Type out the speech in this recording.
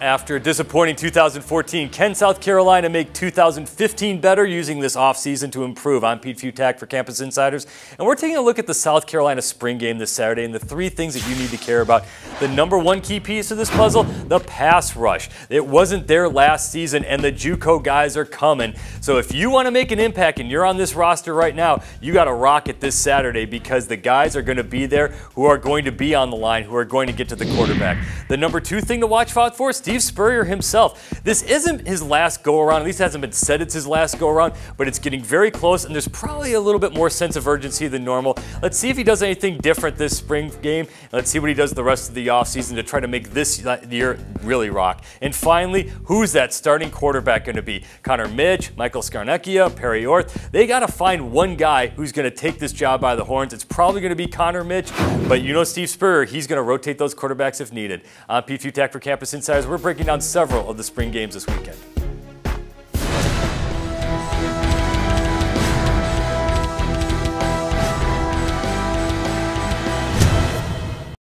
After a disappointing 2014, can South Carolina make 2015 better using this offseason to improve? I'm Pete Fiutak for Campus Insiders, and we're taking a look at the South Carolina spring game this Saturday and the three things that you need to care about. The number one key piece of this puzzle, the pass rush. It wasn't there last season, and the JUCO guys are coming. So if you want to make an impact and you're on this roster right now, you got to rock it this Saturday because the guys are going to be there who are going to be on the line, who are going to get to the quarterback. The number two thing to watch out for, Steve Spurrier himself. This isn't his last go around, at least hasn't been said it's his last go around, but it's getting very close and there's probably a little bit more sense of urgency than normal. Let's see if he does anything different this spring game. Let's see what he does the rest of the offseason to try to make this year really rock. And finally, who's that starting quarterback going to be? Connor Mitch, Michael Scarnecchia, Perry Orth. They got to find one guy who's going to take this job by the horns. It's probably going to be Connor Mitch, but you know Steve Spurrier, he's going to rotate those quarterbacks if needed. I'm Pete Fiutak for Campus Insiders. We're breaking down several of the spring games this weekend.